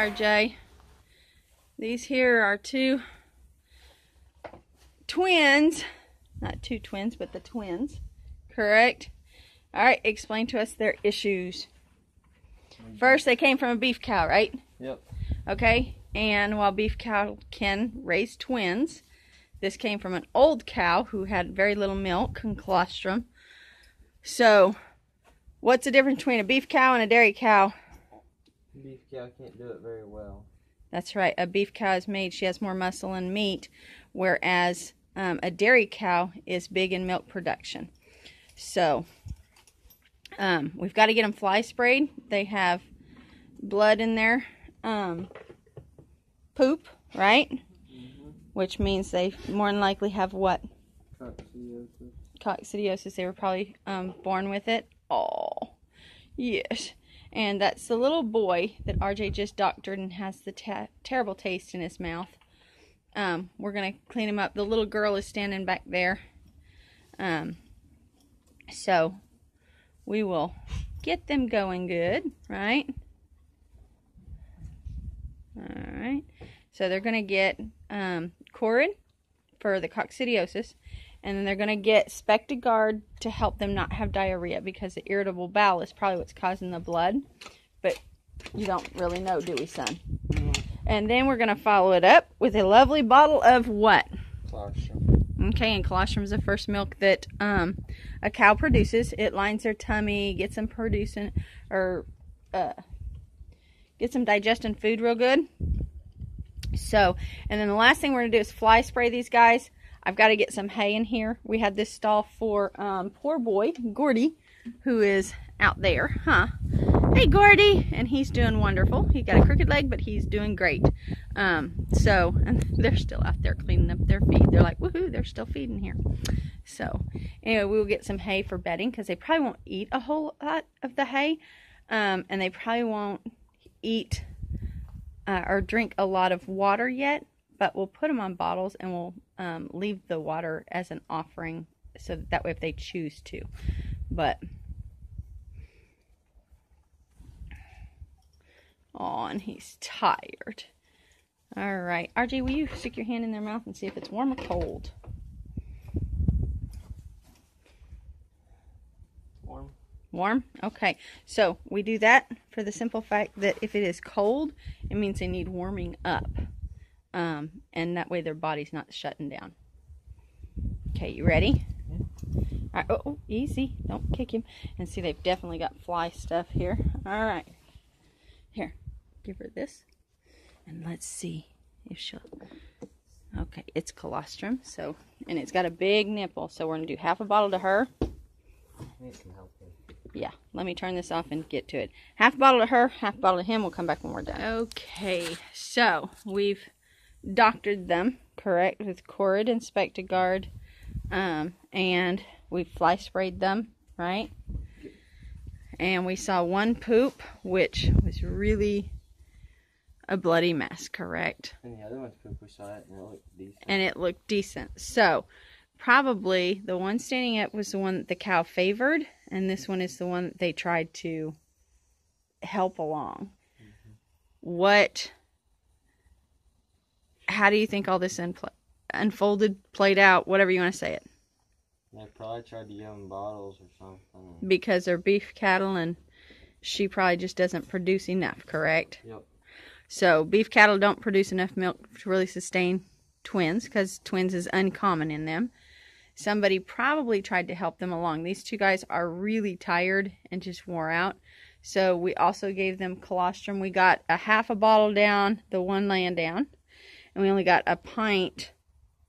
RJ. These here are two twins. Not two twins, but the twins. Correct? All right, explain to us their issues. First, they came from a beef cow, right? Yep. Okay, and while beef cow can raise twins, this came from an old cow who had very little milk and colostrum. So, what's the difference between a beef cow and a dairy cow? Beef cow can't do it very well. That's right. A beef cow is made, she has more muscle and meat, whereas um, a dairy cow is big in milk production. So, um, we've got to get them fly sprayed. They have blood in their um, poop, right? Mm-hmm. Which means they more than likely have what? Coccidiosis. Coccidiosis. They were probably um, born with it. Oh, yes. And that's the little boy that RJ just doctored and has the terrible taste in his mouth. Um, we're gonna clean him up. The little girl is standing back there. Um, so we will get them going good, right? All right. So they're gonna get um, Corid for the coccidiosis, and then they're gonna get Spectagard to help them not have diarrhea because the irritable bowel is probably what's causing the blood. But you don't really know, do we, son? And then we're gonna follow it up with a lovely bottle of what? Colostrum. Okay, and colostrum is the first milk that um, a cow produces. It lines their tummy, gets them producing, or uh, gets them digesting food real good. So, and then the last thing we're gonna do is fly spray these guys. I've got to get some hay in here. We had this stall for um, poor boy Gordy, who is out there, huh? Hey, Gordy, and he's doing wonderful. He got a crooked leg, but he's doing great. Um, so, and they're still out there cleaning up their feed. They're like, woohoo, they're still feeding here. So, anyway, we will get some hay for bedding because they probably won't eat a whole lot of the hay, um, and they probably won't eat uh, or drink a lot of water yet. But we'll put them on bottles and we'll um, leave the water as an offering so that, that way if they choose to. But Oh, and he's tired. All right. RJ, will you stick your hand in their mouth and see if it's warm or cold? Warm. Warm? Okay. So we do that for the simple fact that if it is cold, it means they need warming up. Um, and that way their body's not shutting down. Okay, you ready? All right. Oh, oh, easy. Don't kick him. And see, they've definitely got fly stuff here. All right. Here, give her this. And let's see if she'll. Okay, it's colostrum. So, and it's got a big nipple. So we're going to do half a bottle to her. Need some help here. Yeah, let me turn this off and get to it. Half a bottle to her, half a bottle to him. We'll come back when we're done. Okay, so we've doctored them, correct, with Corid and Spectagard. Um, and we fly sprayed them, right? And we saw one poop, which was really a bloody mess, correct? And the other one's poop, we saw it and it looked decent. and it looked decent. So, probably the one standing up was the one that the cow favored, and this one is the one that they tried to help along. What? How do you think all this unpl- unfolded, played out, whatever you want to say it? They probably tried to give them bottles or something. Because they're beef cattle, and she probably just doesn't produce enough, correct? Yep. So beef cattle don't produce enough milk to really sustain twins because twins is uncommon in them. Somebody probably tried to help them along. These two guys are really tired and just wore out. So we also gave them colostrum. We got a half a bottle down, the one laying down, and we only got a pint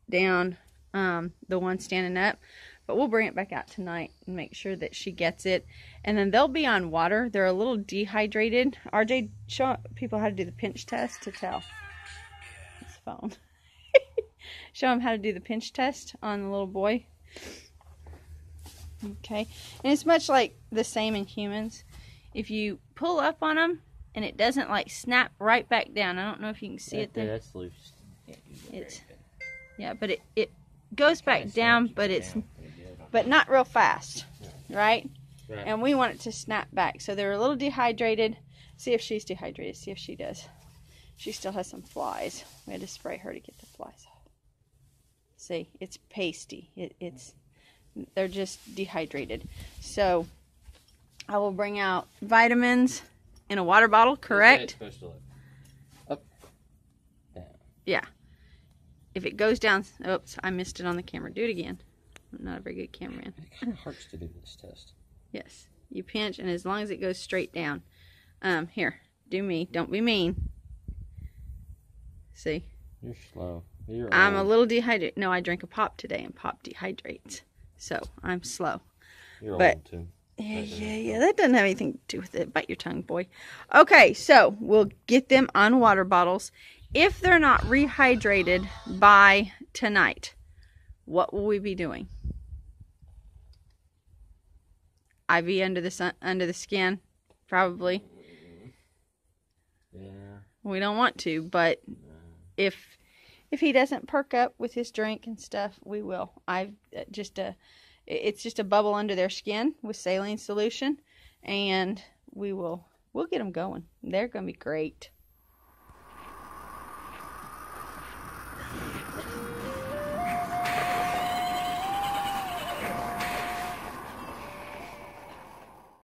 down, um, the one standing up. But we'll bring it back out tonight and make sure that she gets it. And then they'll be on water. They're a little dehydrated. RJ, show people how to do the pinch test to tell. His phone. show them how to do the pinch test on the little boy. Okay. And it's much like the same in humans. If you pull up on them and it doesn't like snap right back down. I don't know if you can see it there. That's loose. Can't do that It's- Yeah, but it, it goes back down, but it's but not real fast, right? Right. And we want it to snap back. So they're a little dehydrated. See if she's dehydrated. See if she does. She still has some flies. We had to spray her to get the flies off. See, it's pasty. It, it's they're just dehydrated. So I will bring out vitamins in a water bottle. Correct. It's supposed to look up. If it goes down, oops, I missed it on the camera. Do it again. I'm not a very good cameraman. It kind of hurts to do this test. Yes. You pinch, and as long as it goes straight down. Um, here, do me. Don't be mean. See, You're slow. You're I'm a little dehydrated. No, I drank a pop today, and pop dehydrates. So I'm slow. You're but- old too. Yeah, yeah, yeah. That doesn't have anything to do with it. Bite your tongue, boy. Okay, so we'll get them on water bottles. If they're not rehydrated by tonight, what will we be doing? IV under the sun, under the skin, probably. Yeah. We don't want to, but if if he doesn't perk up with his drink and stuff, we will. I've uh, just a it's just a bubble under their skin with saline solution, and we will we'll get them going. They're gonna be great.